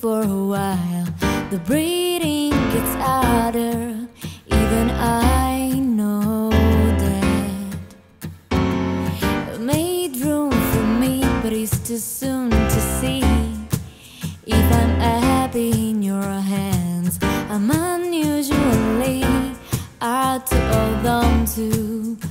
for a while. The breathing gets harder, even I know that. I made room for me, but it's too soon to see if I'm happy in your hands. I'm unusually out to hold on to.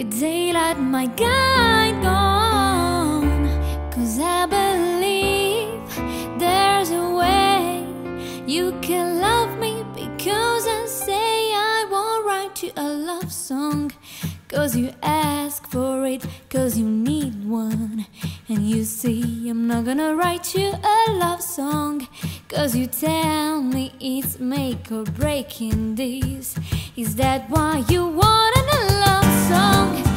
With daylight, my guide gone. Cause I believe there's a way you can love me because I say I won't write you a love song. Cause you ask for it, cause you need one. And you see, I'm not gonna write you a love song. Cause you tell me it's make or break in this. Is that why you want another? song.